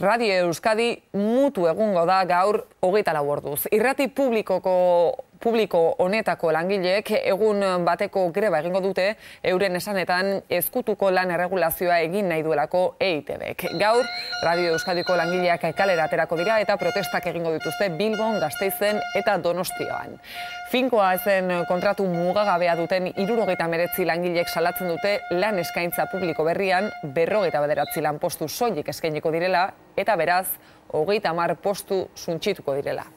Radio Euskadi mutu egungo da gaur hogeita lau orduz. Irrati publikoko publiko honetako langileek egun bateko greba egingo dute euren esanetan ezkutuko lan erregulazioa egin nahi duelako EITBek. Gaur, Radio Euskadiko langileak kalera aterako dira eta protestak egingo dituzte Bilbon, Gasteizen eta Donostioan. Finkoa ezen kontratu mugagabea duten irurogeita meretzi langileek salatzen dute lan eskaintza publiko berrian berrogeita bederatzi lan postu soilik eskainiko direla eta beraz, hogeita mar postu suntxituko direla.